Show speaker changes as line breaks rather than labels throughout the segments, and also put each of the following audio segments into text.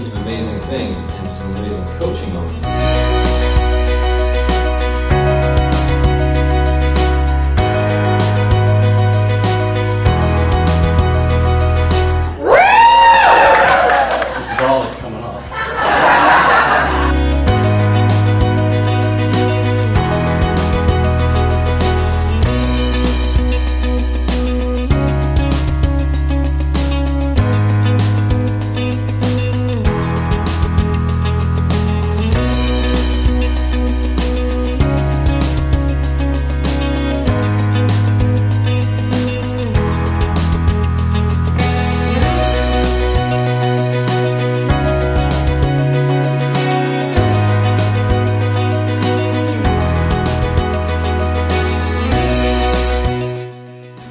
did some amazing things and some amazing coaching moments.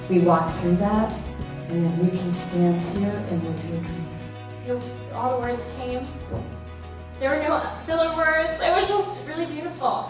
We walk through that, and then we can stand here and live your dream.
You- all the words came. There were no filler words. It was just really beautiful.